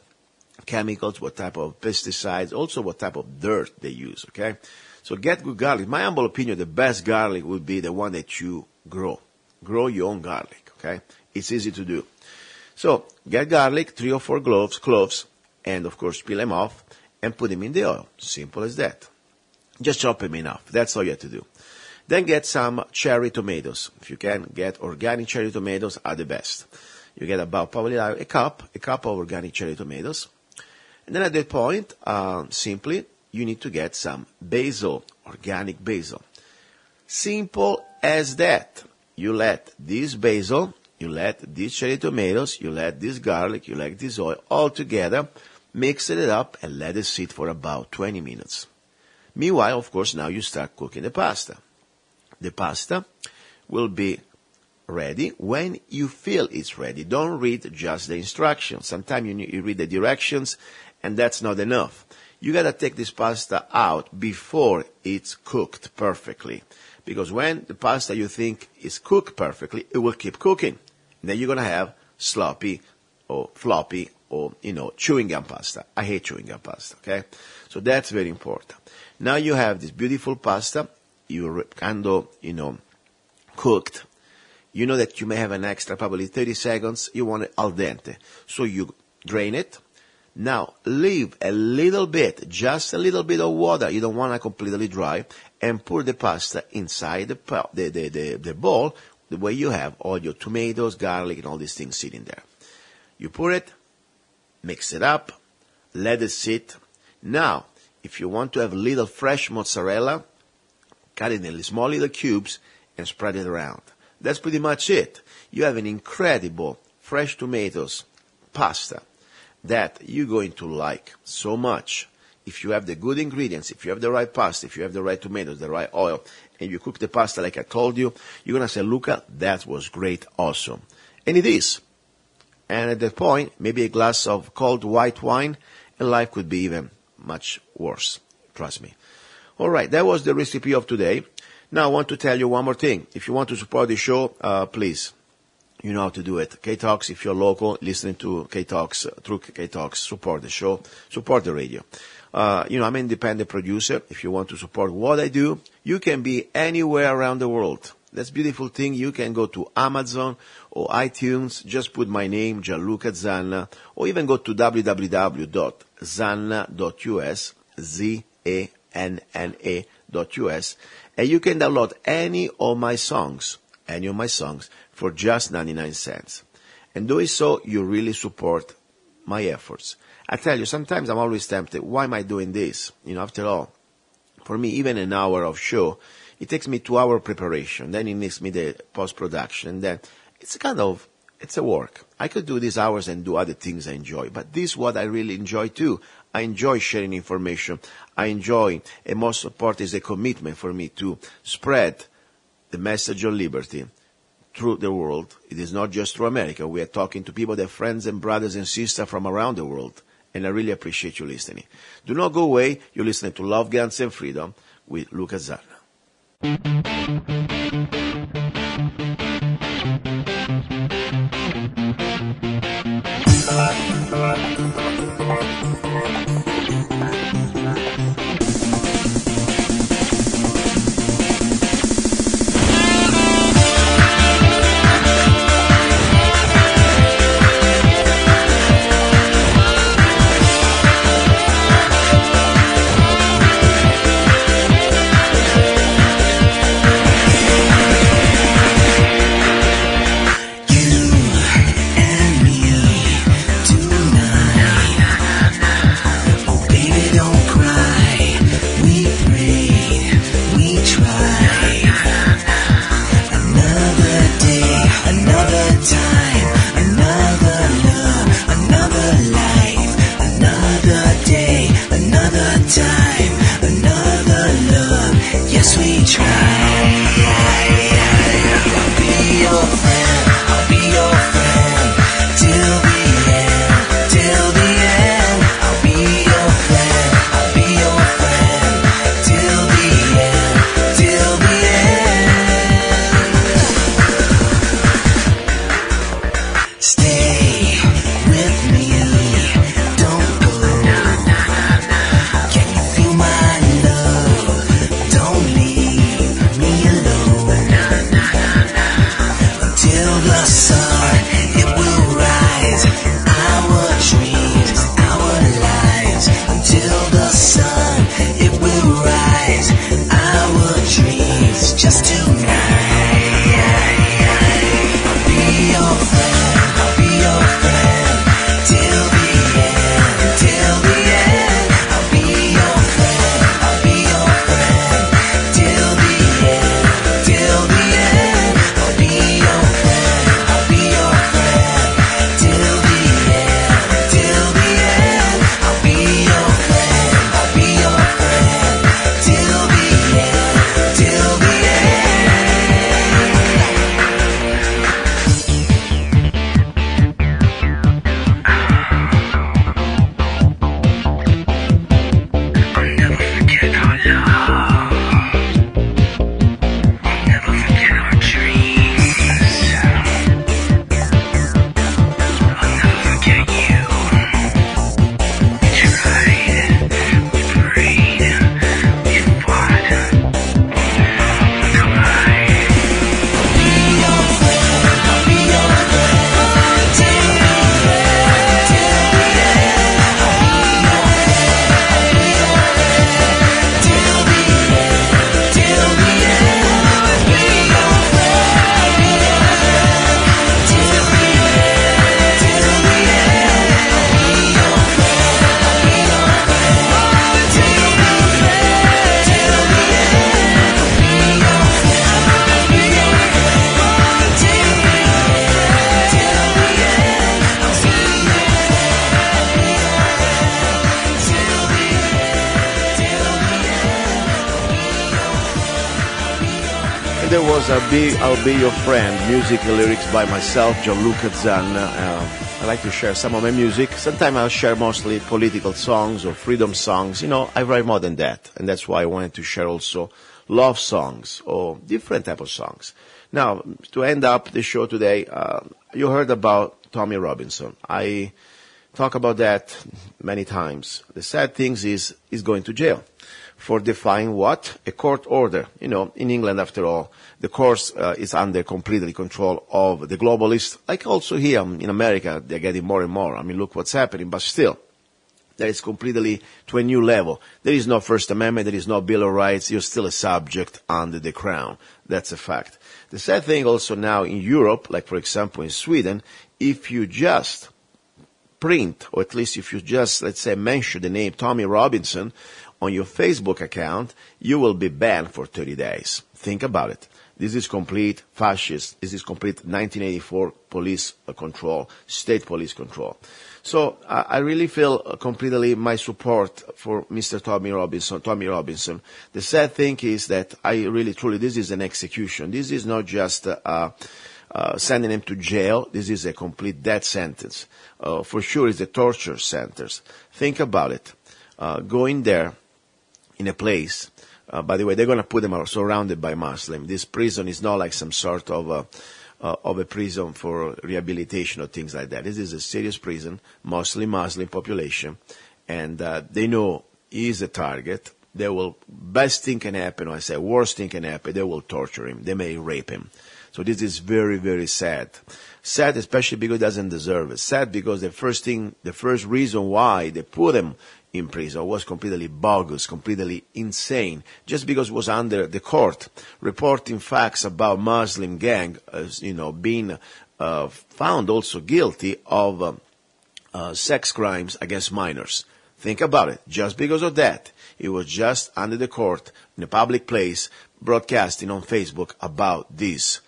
chemicals, what type of pesticides, also what type of dirt they use, okay? So get good garlic. My humble opinion, the best garlic would be the one that you grow. Grow your own garlic, okay? It's easy to do. So get garlic, three or four cloves, cloves, and of course peel them off and put them in the oil. Simple as that. Just chop them enough. That's all you have to do. Then get some cherry tomatoes. If you can, get organic cherry tomatoes are the best. You get about probably a cup, a cup of organic cherry tomatoes. And then at that point, uh, simply, you need to get some basil, organic basil. Simple as that. You let this basil you let these cherry tomatoes, you let this garlic, you let this oil all together, mix it up and let it sit for about 20 minutes. Meanwhile, of course, now you start cooking the pasta. The pasta will be ready when you feel it's ready. Don't read just the instructions. Sometimes you, you read the directions and that's not enough. You gotta take this pasta out before it's cooked perfectly. Because when the pasta you think is cooked perfectly, it will keep cooking. Then you're going to have sloppy or floppy or, you know, chewing gum pasta. I hate chewing gum pasta, okay? So that's very important. Now you have this beautiful pasta. You're kind of, you know, cooked. You know that you may have an extra probably 30 seconds. You want it al dente. So you drain it. Now leave a little bit, just a little bit of water. You don't want it completely dry and pour the pasta inside the, the, the, the, the bowl the way you have all your tomatoes, garlic, and all these things sitting there. You pour it, mix it up, let it sit. Now, if you want to have a little fresh mozzarella, cut it in small little cubes and spread it around. That's pretty much it. You have an incredible fresh tomatoes pasta that you're going to like so much if you have the good ingredients, if you have the right pasta, if you have the right tomatoes, the right oil, and you cook the pasta like I told you, you're going to say, Luca, that was great, awesome. And it is. And at that point, maybe a glass of cold white wine, and life could be even much worse. Trust me. All right, that was the recipe of today. Now I want to tell you one more thing. If you want to support the show, uh, please, you know how to do it. K-Talks, if you're local, listening to K-Talks, uh, through K-Talks, support the show, support the radio. Uh, you know, I'm an independent producer. If you want to support what I do, you can be anywhere around the world. That's beautiful thing. You can go to Amazon or iTunes. Just put my name, Gianluca Zanna, or even go to www.zanna.us, Z-A-N-N-A US, and you can download any of my songs, any of my songs, for just 99 cents. And doing so, you really support my efforts. I tell you, sometimes I'm always tempted. Why am I doing this? You know, after all, for me, even an hour of show, it takes me two hour preparation. Then it needs me the post production. Then it's kind of, it's a work. I could do these hours and do other things I enjoy, but this is what I really enjoy too. I enjoy sharing information. I enjoy, and most part is a commitment for me to spread the message of liberty through the world. It is not just through America. We are talking to people, their friends and brothers and sisters from around the world. And I really appreciate you listening. Do not go away. You're listening to Love, Guns, and Freedom with Luca Zanna. I'll be, Your Friend, music and lyrics by myself, Gianluca Zanna. Uh, I like to share some of my music. Sometimes I'll share mostly political songs or freedom songs. You know, I write more than that. And that's why I wanted to share also love songs or different type of songs. Now, to end up the show today, uh, you heard about Tommy Robinson. I talk about that many times. The sad thing is, he's going to jail for defying what? A court order. You know, in England, after all, the court uh, is under completely control of the globalists. Like also here um, in America, they're getting more and more. I mean, look what's happening. But still, that is completely to a new level. There is no First Amendment. There is no Bill of Rights. You're still a subject under the crown. That's a fact. The sad thing also now in Europe, like for example in Sweden, if you just print, or at least if you just, let's say, mention the name Tommy Robinson on your Facebook account, you will be banned for 30 days. Think about it. This is complete fascist. This is complete 1984 police control, state police control. So I, I really feel uh, completely my support for Mr. Tommy Robinson. Tommy Robinson. The sad thing is that I really truly this is an execution. This is not just uh, uh, sending him to jail. This is a complete death sentence. Uh, for sure, it's a torture sentence. Think about it. Uh, going there in a place. Uh, by the way, they're going to put them surrounded by Muslims. This prison is not like some sort of a, uh, of a prison for rehabilitation or things like that. This is a serious prison, mostly Muslim population, and uh, they know he is a target. They will best thing can happen, or I say worst thing can happen. They will torture him. They may rape him. So this is very, very sad. Sad, especially because he doesn't deserve it. Sad because the first thing, the first reason why they put him in prison was completely bogus, completely insane, just because it was under the court reporting facts about Muslim gang, you know, being uh, found also guilty of uh, uh, sex crimes against minors. Think about it. Just because of that, it was just under the court in a public place broadcasting on Facebook about these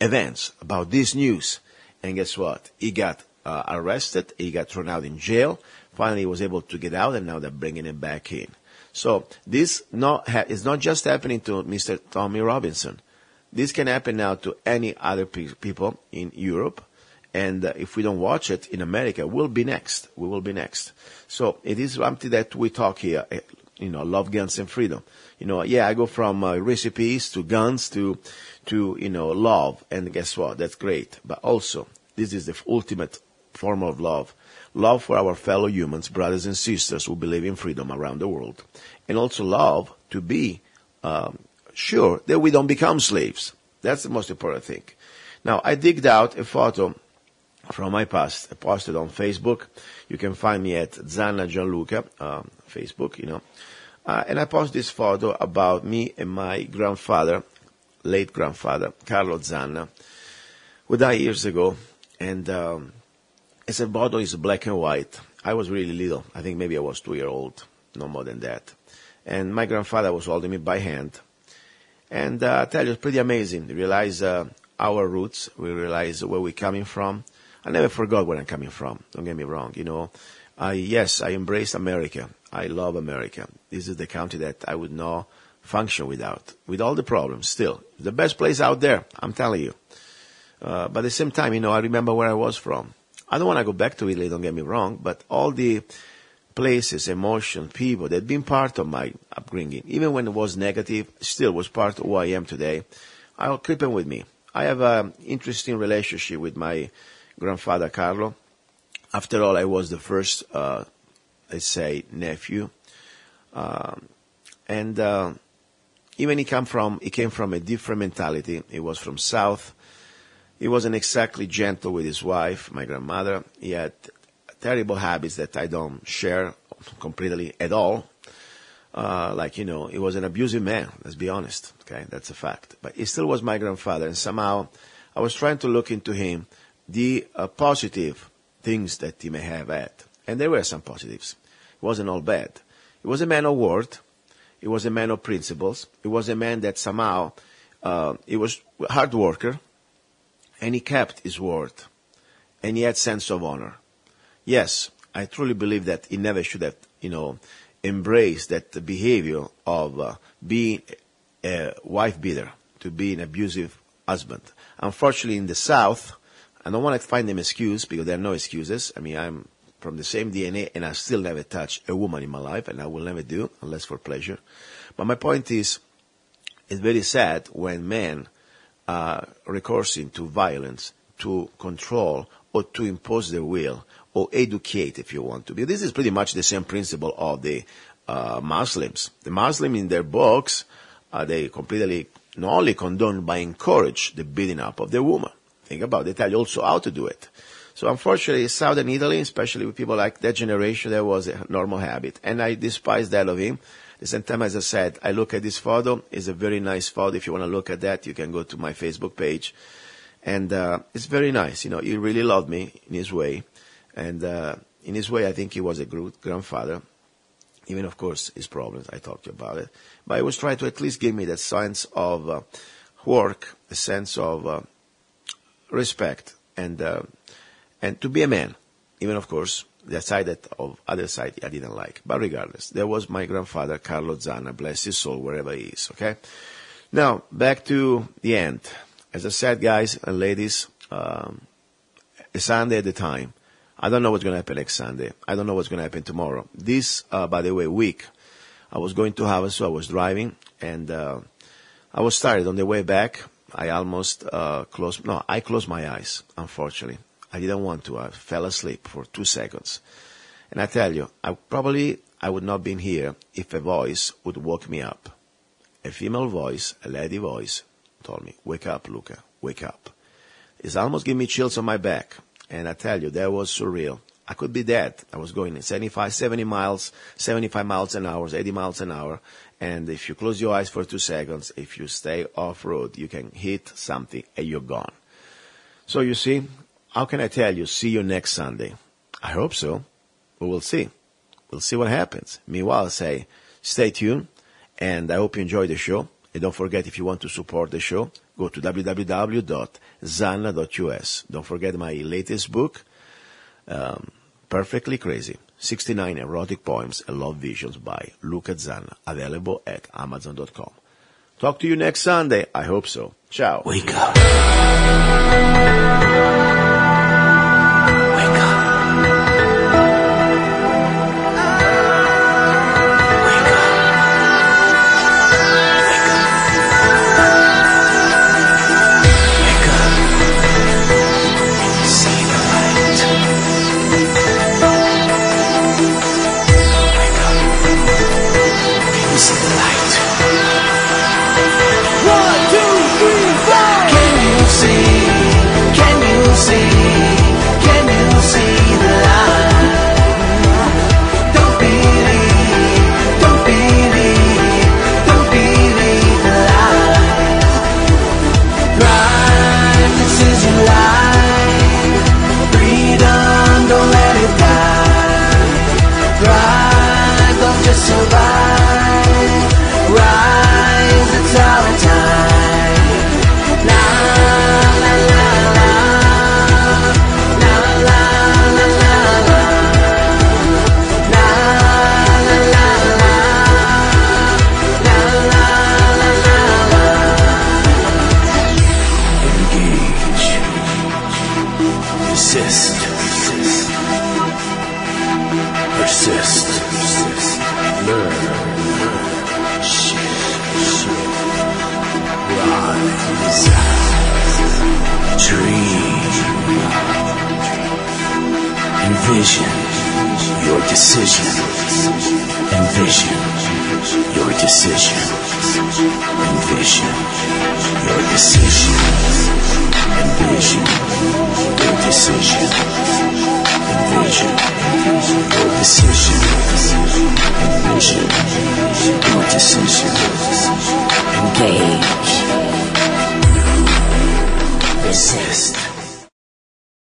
events, about this news. And guess what? He got uh, arrested. He got thrown out in jail. Finally, he was able to get out, and now they're bringing him back in. So this not ha- is not just happening to Mr. Tommy Robinson. This can happen now to any other pe- people in Europe, and uh, if we don't watch it in America, we'll be next. We will be next. So it is something that we talk here. eh, You know, love, guns, and freedom. You know, yeah, I go from uh, recipes to guns to to you know love, and guess what? That's great. But also, this is the ultimate form of love love for our fellow humans, brothers and sisters who believe in freedom around the world, and also love to be um, sure that we don't become slaves. That's the most important thing. Now, I digged out a photo from my past. I posted on Facebook. You can find me at Zanna Gianluca, um, Facebook, you know. Uh, and I posted this photo about me and my grandfather, late grandfather, Carlo Zanna, who died years ago. And um, it's a bottle is black and white. I was really little. I think maybe I was two year old, no more than that. And my grandfather was holding me by hand. And uh, I tell you, it's pretty amazing. We realize uh, our roots. We realize where we're coming from. I never forgot where I'm coming from. Don't get me wrong. You know, I yes, I embrace America. I love America. This is the country that I would not function without, with all the problems. Still, the best place out there. I'm telling you. Uh, but at the same time, you know, I remember where I was from. I don't want to go back to Italy, don't get me wrong, but all the places, emotions, people that been part of my upbringing, even when it was negative, still was part of who I am today, I'll keep them with me. I have an interesting relationship with my grandfather Carlo. After all, I was the first, uh, let's say, nephew. Um, and uh, even he come from, he came from a different mentality. He was from South. He wasn't exactly gentle with his wife, my grandmother. He had terrible habits that I don't share completely at all. Uh, like, you know, he was an abusive man, let's be honest. Okay, that's a fact. But he still was my grandfather, and somehow I was trying to look into him the uh, positive things that he may have had. And there were some positives. It wasn't all bad. He was a man of word. He was a man of principles. He was a man that somehow, uh, he was a hard worker, and he kept his word. And he had sense of honor. Yes, I truly believe that he never should have, you know, embraced that behavior of uh, being a wife beater, to be an abusive husband. Unfortunately, in the South, I don't want to find them excuse because there are no excuses. I mean, I'm from the same DNA and I still never touched a woman in my life and I will never do unless for pleasure. But my point is, it's very sad when men are recoursing to violence to control or to impose their will or educate if you want to. be. this is pretty much the same principle of the uh, Muslims. The Muslims in their books, uh, they completely not only condone but encourage the beating up of the woman. Think about it. They tell you also how to do it. So unfortunately, Southern Italy, especially with people like that generation, that was a normal habit. And I despise that of him. The same time, as I said, I look at this photo. It's a very nice photo. If you want to look at that, you can go to my Facebook page. And uh, it's very nice. You know, he really loved me in his way. And uh, in his way, I think he was a good grandfather. Even, of course, his problems. I talked about it. But he was trying to at least give me that sense of uh, work, a sense of uh, respect, and uh, and to be a man. Even, of course, the side that of other side I didn't like. But regardless, there was my grandfather Carlo Zanna, bless his soul wherever he is. Okay. Now back to the end. as I said, guys and ladies, um, Sunday at the time. I don't know what's going to happen next Sunday. I don't know what's going to happen tomorrow. This, uh, by the way, week, I was going to Havasu. I was driving, and uh, I was tired on the way back. I almost uh, closed. No, I closed my eyes. Unfortunately, I didn't want to. I fell asleep for two seconds, and I tell you, I probably I would not been here if a voice would wake me up. A female voice, a lady voice, told me, "Wake up, Luca. Wake up." It's almost giving me chills on my back, and I tell you, that was surreal. I could be dead. I was going 75, 70 miles, 75 miles an hour, 80 miles an hour. And if you close your eyes for two seconds, if you stay off road, you can hit something and you're gone. So you see, how can I tell you, see you next Sunday? I hope so. But we'll see. We'll see what happens. Meanwhile, I say, stay tuned and I hope you enjoy the show. And don't forget, if you want to support the show, go to www.zanna.us. Don't forget my latest book, um, Perfectly Crazy 69 Erotic Poems and Love Visions by Luca Zanna, available at Amazon.com. Talk to you next Sunday. I hope so. Ciao. Wake up.